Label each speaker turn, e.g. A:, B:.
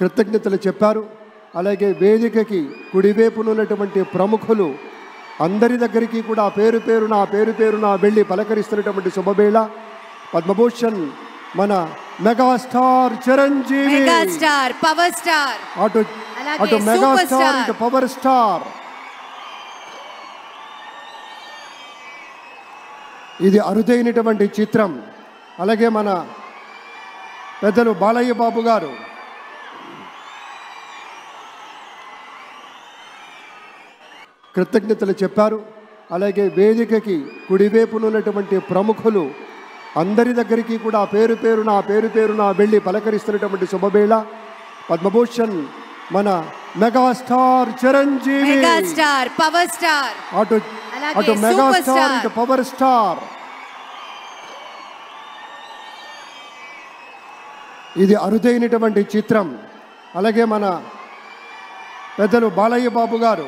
A: కృతజ్ఞతలు చెప్పారు. అలాగే వేదికకి కుడివైపున ఉన్నటువంటి ప్రముఖులు అందరి దగ్గరికి కూడా పేరు పేరున పేరు పేరున వెళ్ళి పలకరిస్తున్నటువంటి శుభవేళ. పద్మభూషణ్ మన megastar Chiranjeevi.
B: Megastar power star.
A: అటు అటు మెగాస్టార్
B: స్టార్.
A: ఇటు పవర్ స్టార్. ఇది అరుదైనటువంటి చిత్రం. అలాగే మన పెద్దలు బాలయ్య బాబు గారు కృతజ్ఞతలు చెప్పారు. అలాగే వేదికకి కుడివైపున ఉన్నటువంటి ప్రముఖులు అందరి దగ్గరికి కూడా పేరు పేరున పేరు పేరున వెళ్ళి పలకరిస్తున్నటువంటి శుభవేళ. పద్మభూషణ్ మన megastar Chiranjeevi.
B: Megastar power star.
A: అటు అటు మెగాస్టార్. ఇటు పవర్ స్టార్. ఇది అరుదైనటువంటి చిత్రం. అలాగే మన పెద్దలు బాలయ్య బాబు గారు